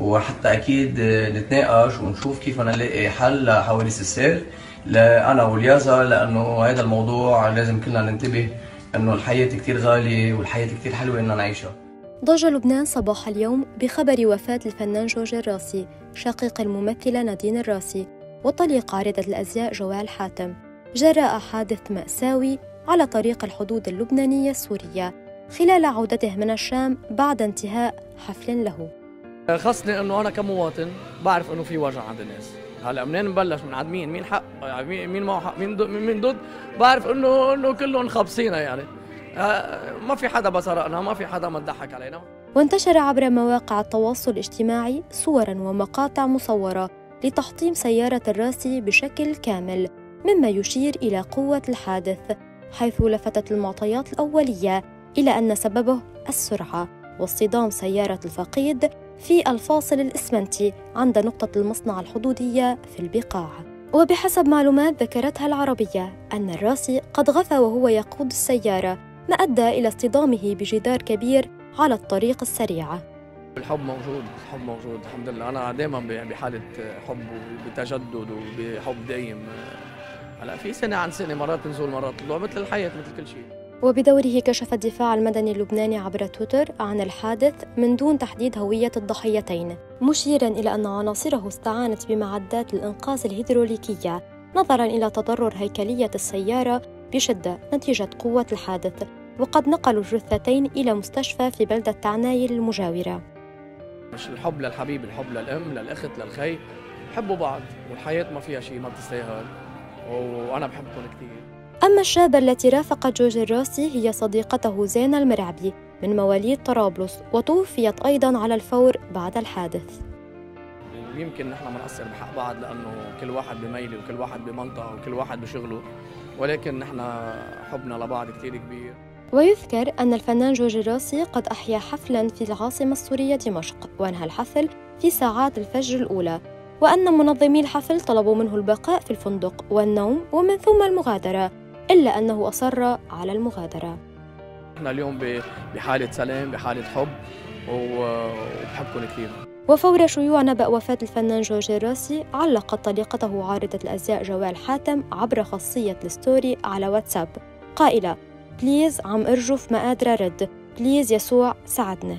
وحتى أكيد نتناقش ونشوف كيف نلاقي حل لحوادث السير لانا واليازا لأنه هذا الموضوع لازم كلنا ننتبه إنه الحياة كثير غالية والحياة كثير حلوة إننا نعيشها. ضج لبنان صباح اليوم بخبر وفاة الفنان جورج الراسي شقيق الممثلة نادين الراسي وطليق عارضة الأزياء جوال حاتم. جراء حادث مأساوي على طريق الحدود اللبنانية السورية خلال عودته من الشام بعد انتهاء حفل له. خصني إنه أنا كمواطن بعرف إنه في وجع عند الناس. هلأ منين نبلش؟ من عند مين؟ مين حق؟ يعني مين معه حق؟ مين مين ضد؟ بعرف انه إنه كلهم خابصينا يعني. آه، ما في حدا بسرقنا ما في حدا ما تضحك علينا. وانتشر عبر مواقع التواصل الاجتماعي صورا ومقاطع مصورة لتحطيم سيارة الراسي بشكل كامل مما يشير إلى قوة الحادث حيث لفتت المعطيات الأولية إلى أن سببه السرعة واصطدام سيارة الفقيد في الفاصل الإسمنتي عند نقطة المصنع الحدودية في البقاع. وبحسب معلومات ذكرتها العربية أن الراسي قد غفى وهو يقود السيارة ما أدى إلى اصطدامه بجدار كبير على الطريق السريعة الحب موجود الحب موجود الحمد لله. أنا دائما بحالة حب وبتجدد وبحب دايم. هلا في سنة عن سنة مرات تنزل مرات تطلع مثل الحياة مثل كل شيء. وبدوره كشف الدفاع المدني اللبناني عبر تويتر عن الحادث من دون تحديد هوية الضحيتين مشيرا إلى أن عناصره استعانت بمعدات الإنقاذ الهيدروليكية نظرا إلى تضرر هيكلية السيارة بشدة نتيجة قوة الحادث وقد نقلوا الجثتين إلى مستشفى في بلدة تعنايل المجاورة. مش الحب للحبيب الحب للأم للأخت للخي حبوا بعض والحياة ما فيها شيء ما بتستاهل وأنا بحبكم كثير أما الشابة التي رافقت جورج الراسي هي صديقته زينة المرعبي من مواليد طرابلس وتوفيت أيضا على الفور بعد الحادث. يمكن نحن بنقصر بحق بعض لأنه كل واحد بميله وكل واحد بمنطقة وكل واحد بشغله ولكن نحن حبنا لبعض كثير كبير. ويذكر أن الفنان جورج الراسي قد أحيا حفلا في العاصمة السورية دمشق وأنهى الحفل في ساعات الفجر الأولى وأن منظمي الحفل طلبوا منه البقاء في الفندق والنوم ومن ثم المغادرة. إلا أنه أصر على المغادرة. نحن اليوم بحالة سلام بحالة حب وبحبكم كثير. وفور شيوع نبأ وفاة الفنان جورج الراسي علقت طليقته عارضة الأزياء جويل حاتم عبر خاصية ال story على واتساب. قائلة please عم برجف ما قادرة رد. بليز يسوع ساعدنا.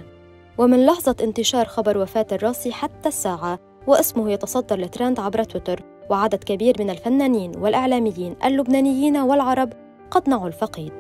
ومن لحظة انتشار خبر وفاة الراسي حتى الساعة واسمه يتصدر الترند عبر تويتر. وعدد كبير من الفنانين والإعلاميين اللبنانيين والعرب قد نعوا الفقيد.